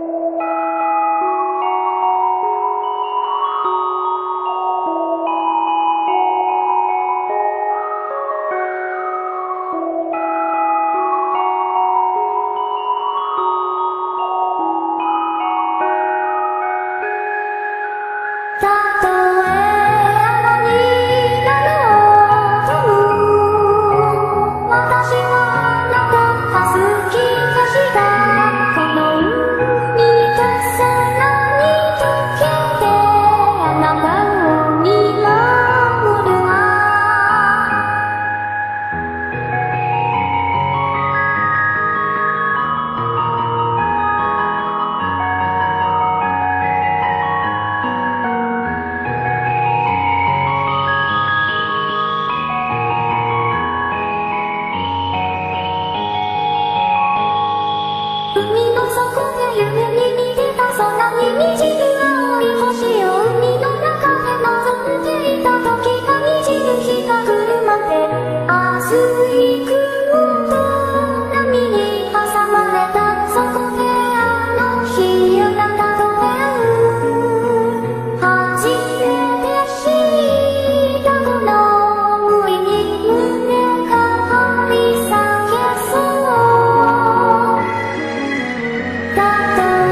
Música そこで夢に逃てた空に導く